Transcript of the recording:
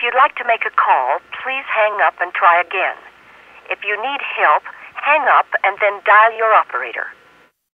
If you'd like to make a call, please hang up and try again. If you need help, hang up and then dial your operator.